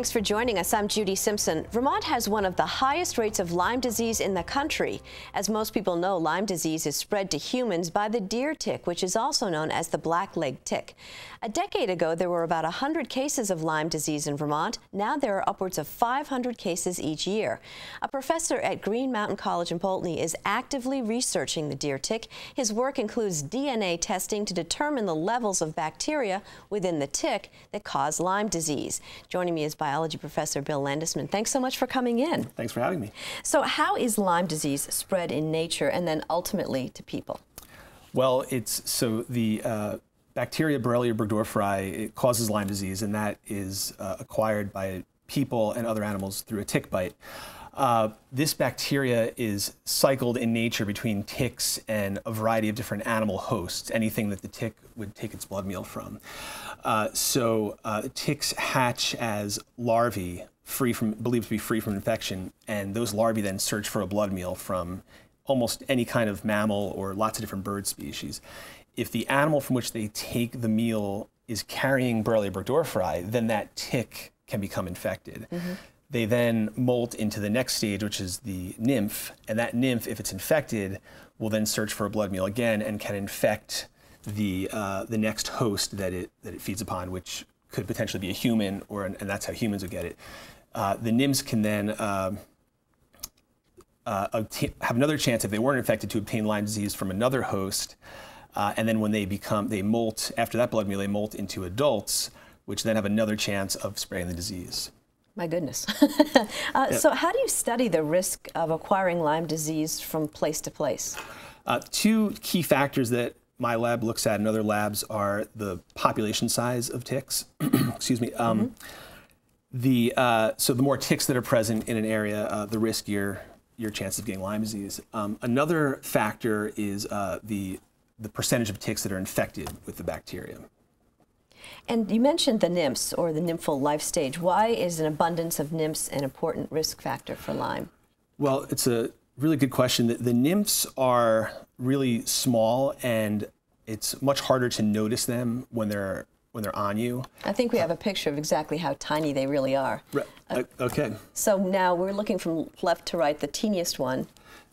thanks for joining us. I'm Judy Simpson. Vermont has one of the highest rates of Lyme disease in the country. As most people know, Lyme disease is spread to humans by the deer tick, which is also known as the blackleg tick. A decade ago, there were about 100 cases of Lyme disease in Vermont. Now there are upwards of 500 cases each year. A professor at Green Mountain College in Poultney is actively researching the deer tick. His work includes DNA testing to determine the levels of bacteria within the tick that cause Lyme disease. Joining me is biology professor Bill Landesman. Thanks so much for coming in. Thanks for having me. So how is Lyme disease spread in nature and then ultimately to people? Well, it's so the uh, bacteria Borrelia burgdorferi it causes Lyme disease, and that is uh, acquired by people and other animals through a tick bite. Uh, this bacteria is cycled in nature between ticks and a variety of different animal hosts, anything that the tick would take its blood meal from. Uh, so uh, ticks hatch as larvae, free from believed to be free from infection, and those larvae then search for a blood meal from almost any kind of mammal or lots of different bird species. If the animal from which they take the meal is carrying Borrelia burgdorferi, then that tick can become infected. Mm-hmm. They then molt into the next stage, which is the nymph, and that nymph, if it's infected, will then search for a blood meal again and can infect the uh, the next host that it that it feeds upon, which could potentially be a human, or and that's how humans would get it. Uh, the nymphs can then uh, uh, obtain, have another chance if they weren't infected to obtain Lyme disease from another host, uh, and then when they become they molt after that blood meal, they molt into adults, which then have another chance of spreading the disease. My goodness. uh. So, how do you study the risk of acquiring Lyme disease from place to place? Uh, two key factors that my lab looks at and other labs are the population size of ticks. Excuse me. Um, mm-hmm. The uh, so the more ticks that are present in an area, uh, the riskier your chance of getting Lyme disease. Um, another factor is uh, the the percentage of ticks that are infected with the bacteria. And you mentioned the nymphs or the nymphal life stage. Why is an abundance of nymphs an important risk factor for Lyme? Well, it's a really good question. The, the nymphs are really small, and it's much harder to notice them when they're when they're on you. I think we have a picture of exactly how tiny they really are. Right. Uh, okay. So now we're looking from left to right, the teeniest one.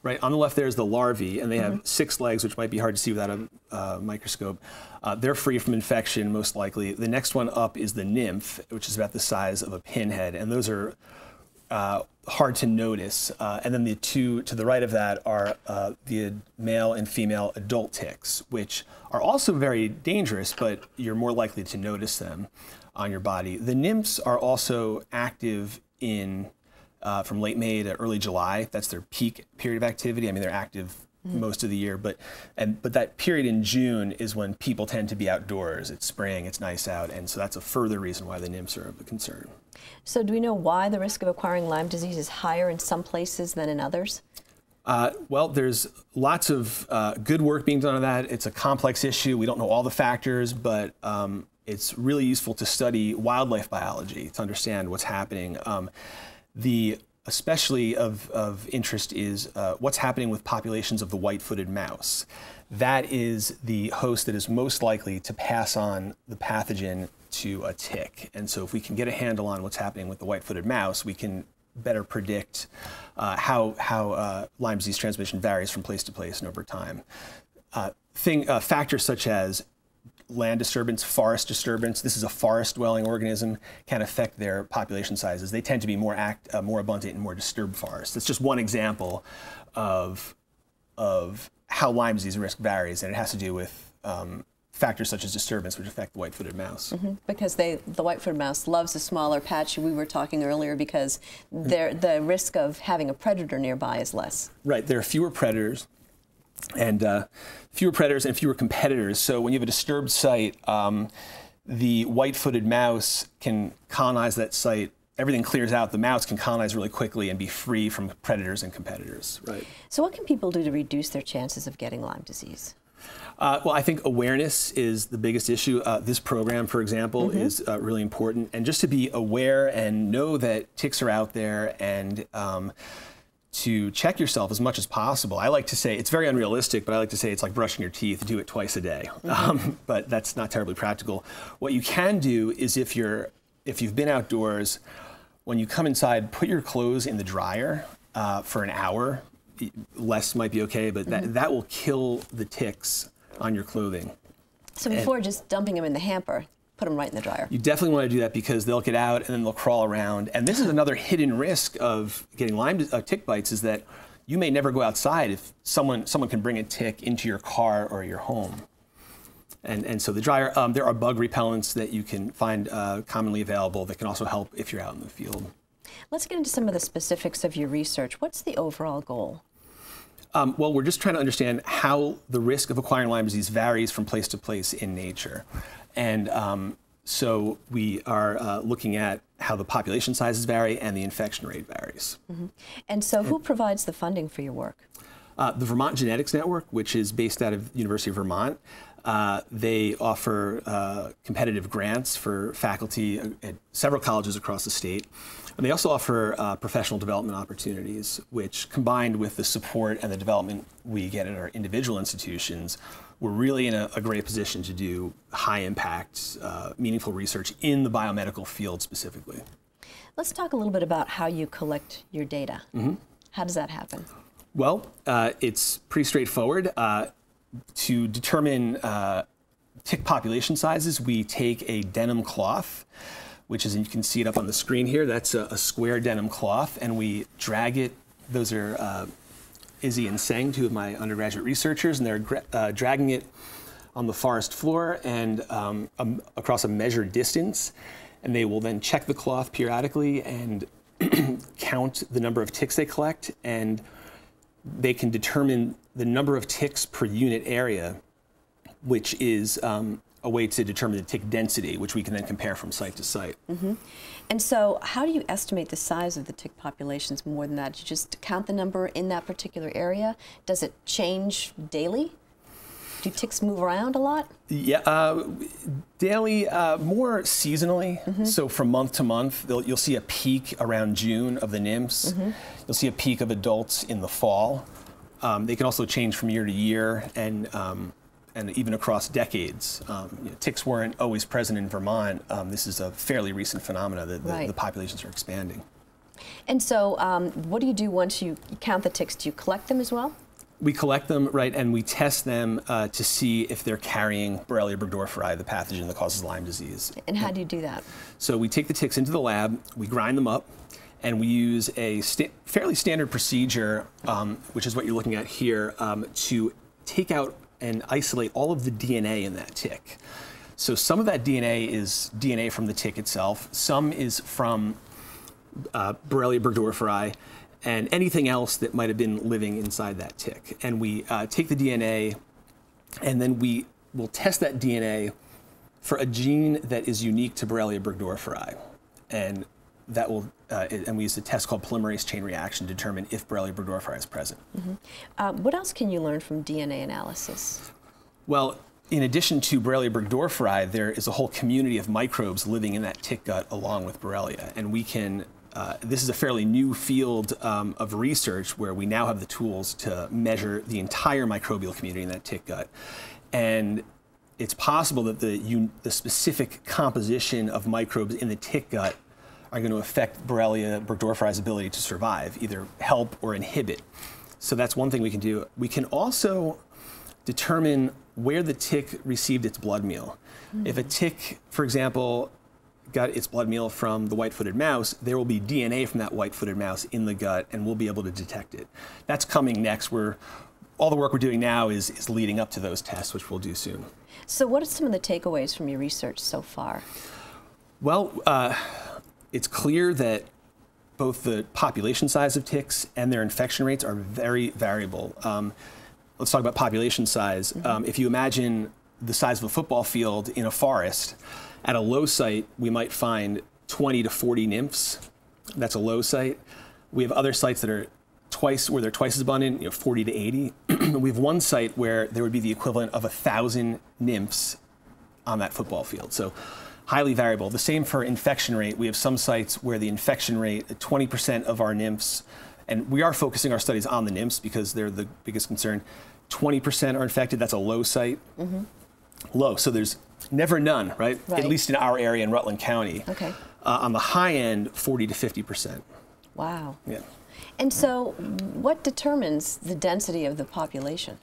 Right, on the left there is the larvae, and they mm-hmm. have six legs, which might be hard to see without a uh, microscope. Uh, they're free from infection, most likely. The next one up is the nymph, which is about the size of a pinhead, and those are uh, hard to notice. Uh, and then the two to the right of that are uh, the male and female adult ticks, which are also very dangerous, but you're more likely to notice them on your body. The nymphs are also active in uh, from late May to early July. That's their peak period of activity. I mean, they're active mm-hmm. most of the year, but and but that period in June is when people tend to be outdoors. It's spring, it's nice out, and so that's a further reason why the nymphs are of concern. So, do we know why the risk of acquiring Lyme disease is higher in some places than in others? Uh, well, there's lots of uh, good work being done on that. It's a complex issue. We don't know all the factors, but um, it's really useful to study wildlife biology to understand what's happening. Um, the especially of, of interest is uh, what's happening with populations of the white-footed mouse. That is the host that is most likely to pass on the pathogen to a tick. And so if we can get a handle on what's happening with the white-footed mouse, we can better predict uh, how, how uh, Lyme disease transmission varies from place to place and over time. Uh, thing, uh, factors such as land disturbance, forest disturbance, this is a forest dwelling organism, can affect their population sizes. They tend to be more, act, uh, more abundant in more disturbed forests. It's just one example of, of how Lyme disease risk varies, and it has to do with um, factors such as disturbance which affect the white-footed mouse. Mm-hmm. Because they, the white-footed mouse loves a smaller patch. We were talking earlier because the risk of having a predator nearby is less. Right. There are fewer predators and uh, fewer predators and fewer competitors. So when you have a disturbed site, um, the white-footed mouse can colonize that site. Everything clears out. The mouse can colonize really quickly and be free from predators and competitors. Right. So what can people do to reduce their chances of getting Lyme disease? Uh, well, I think awareness is the biggest issue. Uh, this program, for example, mm-hmm. is uh, really important. And just to be aware and know that ticks are out there and um, to check yourself as much as possible. I like to say it's very unrealistic, but I like to say it's like brushing your teeth. Do it twice a day, mm-hmm. um, but that's not terribly practical. What you can do is if you're if you've been outdoors, when you come inside, put your clothes in the dryer uh, for an hour. Less might be okay, but that, that will kill the ticks on your clothing. So before just dumping them in the hamper, put them right in the dryer. You definitely want to do that because they'll get out and then they'll crawl around. And this is another hidden risk of getting Lyme uh, tick bites is that you may never go outside if someone someone can bring a tick into your car or your home. And, and so the dryer, um, there are bug repellents that you can find uh, commonly available that can also help if you're out in the field. Let's get into some of the specifics of your research. What's the overall goal? Um, well, we're just trying to understand how the risk of acquiring Lyme disease varies from place to place in nature. And um, so we are uh, looking at how the population sizes vary and the infection rate varies. Mm -hmm. And so, who provides the funding for your work? Uh, the Vermont Genetics Network, which is based out of the University of Vermont, uh, they offer uh, competitive grants for faculty at several colleges across the state. And they also offer uh, professional development opportunities, which combined with the support and the development we get at our individual institutions, we're really in a, a great position to do high impact, uh, meaningful research in the biomedical field specifically. Let's talk a little bit about how you collect your data. Mm -hmm. How does that happen? Well, uh, it's pretty straightforward. Uh, to determine uh, tick population sizes, we take a denim cloth, which is, and you can see it up on the screen here, that's a, a square denim cloth, and we drag it. Those are uh, Izzy and Seng, two of my undergraduate researchers, and they're uh, dragging it on the forest floor and um, um, across a measured distance. And they will then check the cloth periodically and count the number of ticks they collect and they can determine the number of ticks per unit area, which is um, a way to determine the tick density, which we can then compare from site to site. Mm -hmm. And so, how do you estimate the size of the tick populations more than that? Do you just count the number in that particular area? Does it change daily? Do ticks move around a lot? Yeah, uh, daily, uh, more seasonally. Mm -hmm. So from month to month, you'll see a peak around June of the nymphs. Mm -hmm. You'll see a peak of adults in the fall. Um, they can also change from year to year and um, and even across decades. Um, you know, ticks weren't always present in Vermont. Um, this is a fairly recent phenomenon that the, right. the populations are expanding. And so, um, what do you do once you count the ticks? Do you collect them as well? We collect them, right, and we test them uh, to see if they're carrying Borrelia burgdorferi, the pathogen that causes Lyme disease. And how do you do that? So we take the ticks into the lab, we grind them up, and we use a sta fairly standard procedure, um, which is what you're looking at here, um, to take out and isolate all of the DNA in that tick. So some of that DNA is DNA from the tick itself, some is from uh, Borrelia burgdorferi, and anything else that might have been living inside that tick. And we uh, take the DNA and then we will test that DNA for a gene that is unique to Borrelia burgdorferi. And that will, uh, and we use a test called polymerase chain reaction to determine if Borrelia burgdorferi is present. Mm -hmm. uh, what else can you learn from DNA analysis? Well, in addition to Borrelia burgdorferi, there is a whole community of microbes living in that tick gut along with Borrelia, and we can uh, this is a fairly new field um, of research where we now have the tools to measure the entire microbial community in that tick gut. And it's possible that the, the specific composition of microbes in the tick gut are going to affect Borrelia burgdorferi's ability to survive, either help or inhibit. So that's one thing we can do. We can also determine where the tick received its blood meal. Mm. If a tick, for example, got its blood meal from the white-footed mouse, there will be DNA from that white-footed mouse in the gut, and we'll be able to detect it. That's coming next. We're all the work we're doing now is, is leading up to those tests, which we'll do soon. So, what are some of the takeaways from your research so far? Well, uh, it's clear that both the population size of ticks and their infection rates are very variable. Um, let's talk about population size. Mm -hmm. um, if you imagine the size of a football field in a forest, at a low site, we might find 20 to 40 nymphs. That's a low site. We have other sites that are twice where they're twice as abundant, you know, 40 to 80. we have one site where there would be the equivalent of a thousand nymphs on that football field. So highly variable. The same for infection rate. We have some sites where the infection rate, 20% of our nymphs, and we are focusing our studies on the nymphs because they're the biggest concern. 20% are infected. That's a low site. Mm -hmm. Low. So there's never none, right? right? At least in our area in Rutland County. Okay. Uh, on the high end, 40 to 50 percent. Wow. Yeah. And so, what determines the density of the population?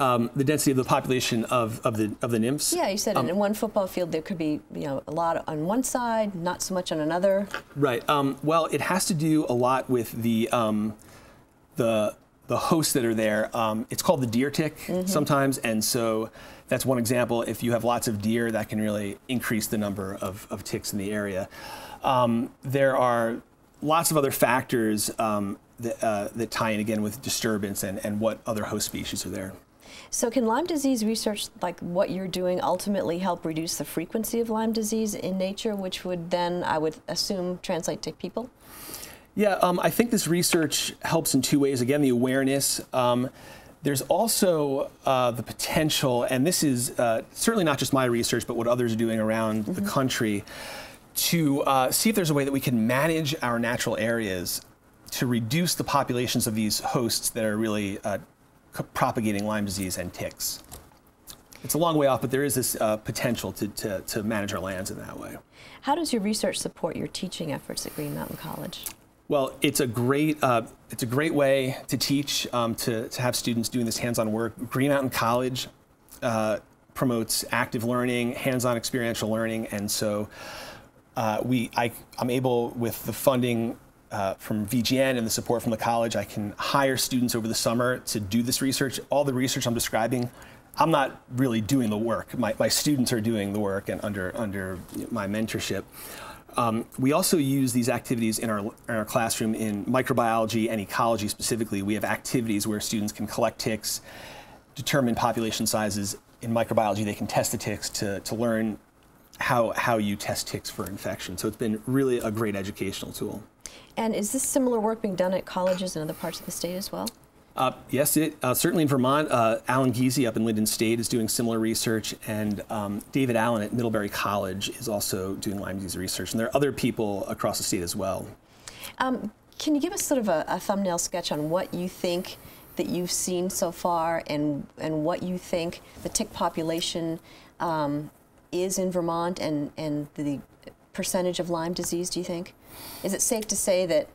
Um, the density of the population of, of the of the nymphs. Yeah, you said um, in one football field there could be you know a lot on one side, not so much on another. Right. Um, well, it has to do a lot with the um, the the hosts that are there. Um, it's called the deer tick mm-hmm. sometimes, and so that's one example. If you have lots of deer, that can really increase the number of, of ticks in the area. Um, there are lots of other factors um, that, uh, that tie in again with disturbance and, and what other host species are there. So can Lyme disease research, like what you're doing, ultimately help reduce the frequency of Lyme disease in nature, which would then, I would assume, translate to people? Yeah, um, I think this research helps in two ways. Again, the awareness. Um, there's also uh, the potential, and this is uh, certainly not just my research, but what others are doing around mm-hmm. the country, to uh, see if there's a way that we can manage our natural areas to reduce the populations of these hosts that are really uh, propagating Lyme disease and ticks. It's a long way off, but there is this uh, potential to, to, to manage our lands in that way. How does your research support your teaching efforts at Green Mountain College? Well, it's a great uh, it's a great way to teach um, to, to have students doing this hands-on work. Green Mountain College uh, promotes active learning, hands-on experiential learning, and so uh, we I, I'm able with the funding uh, from VGN and the support from the college, I can hire students over the summer to do this research. All the research I'm describing, I'm not really doing the work. My, my students are doing the work and under, under my mentorship. Um, we also use these activities in our, in our classroom in microbiology and ecology specifically. We have activities where students can collect ticks, determine population sizes. In microbiology, they can test the ticks to, to learn how, how you test ticks for infection. So it's been really a great educational tool. And is this similar work being done at colleges in other parts of the state as well? Uh, yes, it, uh, certainly in Vermont. Uh, Alan Giese up in Lyndon State is doing similar research, and um, David Allan at Middlebury College is also doing Lyme disease research. And there are other people across the state as well. Um, can you give us sort of a, a, thumbnail sketch on what you think that you've seen so far, and and what you think the tick population um, is in Vermont, and and the percentage of Lyme disease? Do you think? Is it safe to say that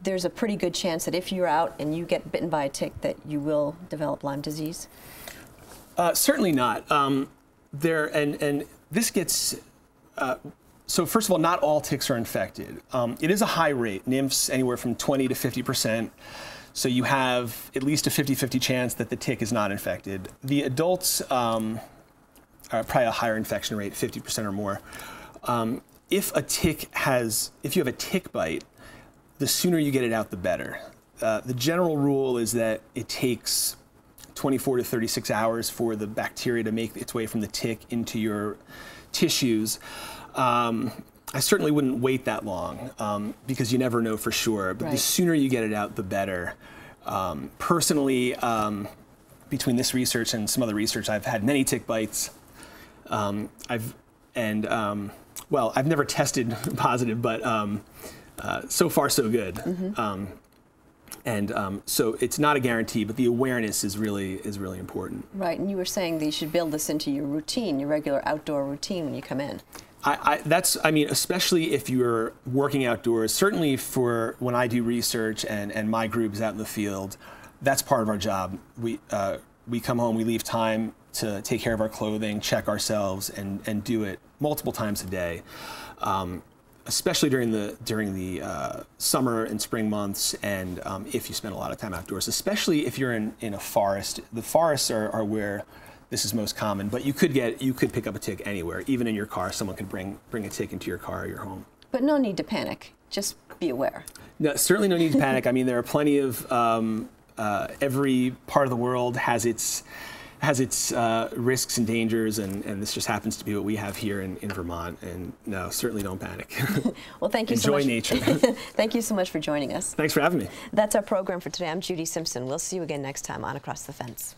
there's a pretty good chance that if you're out and you get bitten by a tick, that you will develop Lyme disease? Uh, certainly not. Um, there and and this gets. Uh, so first of all, not all ticks are infected. Um, it is a high rate. Nymphs anywhere from 20 to 50 percent. So you have at least a 50-50 chance that the tick is not infected. The adults um, are probably a higher infection rate, 50% or more. Um, if a tick has, if you have a tick bite, the sooner you get it out, the better. Uh, the general rule is that it takes 24 to 36 hours for the bacteria to make its way from the tick into your tissues. Um, I certainly wouldn't wait that long um, because you never know for sure. But right. the sooner you get it out, the better. Um, personally, um, between this research and some other research, I've had many tick bites. Um, I've and um, well, I've never tested positive, but um, uh, so far so good. Mm-hmm. Um, and um, so it's not a guarantee, but the awareness is really is really important. Right, and you were saying that you should build this into your routine, your regular outdoor routine when you come in. I, I, that's, I mean, especially if you're working outdoors. Certainly for when I do research and, and my group is out in the field, that's part of our job. We uh, we come home, we leave time to take care of our clothing, check ourselves, and and do it multiple times a day. Um, especially during the during the uh, summer and spring months, and um, if you spend a lot of time outdoors, especially if you're in, in a forest. The forests are, are where this is most common, but you could get you could pick up a tick anywhere, even in your car. Someone could bring bring a tick into your car or your home. But no need to panic. Just be aware. No, certainly no need to panic. I mean, there are plenty of um, uh, every part of the world has its has its uh, risks and dangers, and, and this just happens to be what we have here in, in Vermont. And no, certainly don't panic. well, thank you Enjoy so much. nature. thank you so much for joining us. Thanks for having me. That's our program for today. I'm Judy Simpson. We'll see you again next time on Across the Fence.